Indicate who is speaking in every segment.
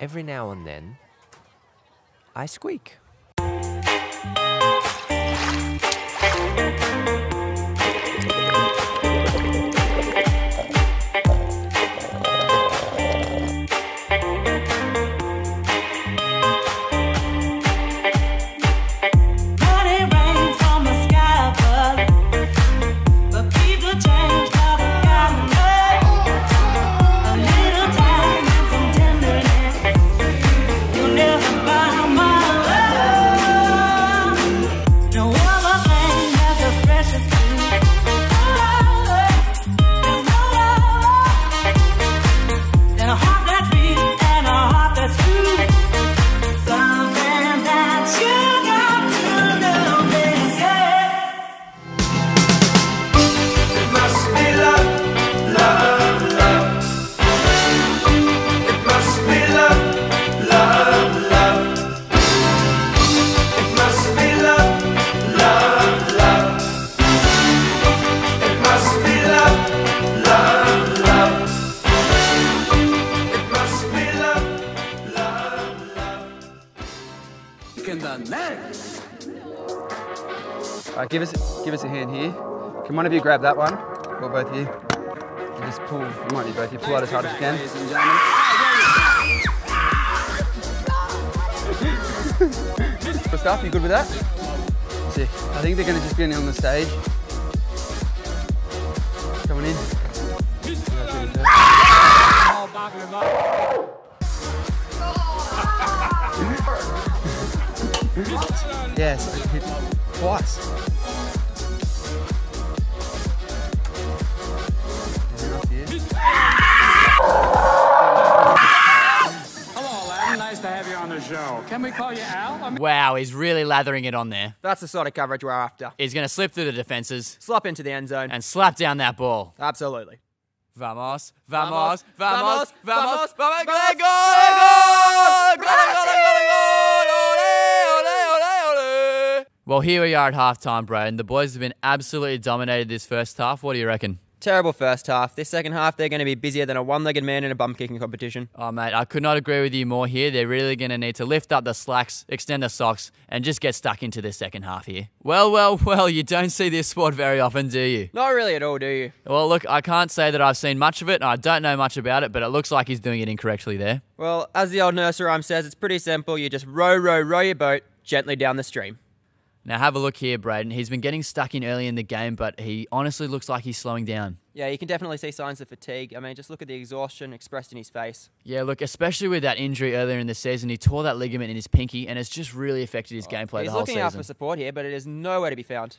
Speaker 1: every now and then, I squeak.
Speaker 2: The.
Speaker 3: All right, give us give us a hand here. Can one of you grab that one, or both of you? And just pull. You might need both. of You pull out as hard as you can. Good stuff. You good with that? Sick. I think they're going to just be on the stage. Yes, I hit twice.
Speaker 4: Hello, Aladdin. Nice to have you on the show. Can we call you Al? I mean,
Speaker 5: Wow, he's really lathering it on there.
Speaker 6: That's the sort of coverage we're after.
Speaker 5: He's going to slip through the defenses
Speaker 6: Slop into the end zone.
Speaker 5: and slap down that ball.
Speaker 6: Absolutely.
Speaker 5: Vamos, vamos,
Speaker 6: Vamos,
Speaker 5: vamos,
Speaker 6: vamos,
Speaker 5: vamos, vamos,
Speaker 6: vamos,
Speaker 5: gol,
Speaker 6: vamos,
Speaker 5: gol, gol, Well, here we are at halftime, bro, and the boys have been absolutely dominated this first half. What do you reckon?
Speaker 6: Terrible first half. This second half, they're going to be busier than a one-legged man in a bum kicking competition.
Speaker 5: Oh, mate, I could not agree with you more here. They're really going to need to lift up the slacks, extend the socks, and just get stuck into the second half here. Well, well, well, you don't see this squad very often, do you?
Speaker 6: Not really at all, do you?
Speaker 5: Well, look, I can't say that I've seen much of it, and I don't know much about it, but it looks like he's doing it incorrectly there.
Speaker 6: Well, as the old nursery rhyme says, it's pretty simple. You just row, row, row your boat gently down the stream.
Speaker 5: Now, have a look here, Braden. He's been getting stuck in early in the game, but he honestly looks like he's slowing down.
Speaker 6: Yeah, you can definitely see signs of fatigue. I mean, just look at the exhaustion expressed in his face.
Speaker 5: Yeah, look, especially with that injury earlier in the season, he tore that ligament in his pinky, and it's just really affected his oh, gameplay
Speaker 6: He's
Speaker 5: the whole
Speaker 6: looking out for support here, but it is nowhere to be found.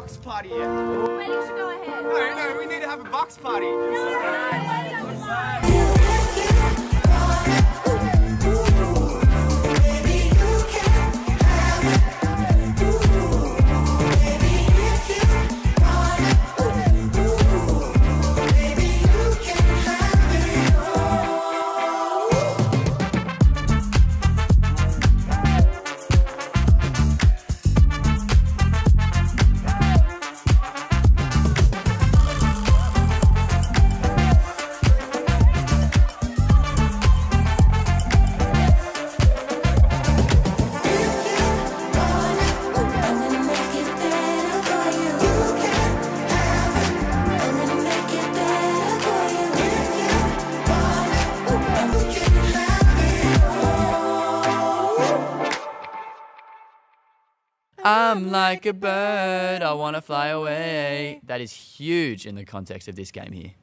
Speaker 7: haven't had a Bucks party yet.
Speaker 8: Should go ahead.
Speaker 7: No, no, we need to have a box party.
Speaker 5: I'm like a bird, I wanna fly away. That is huge in the context of this game here.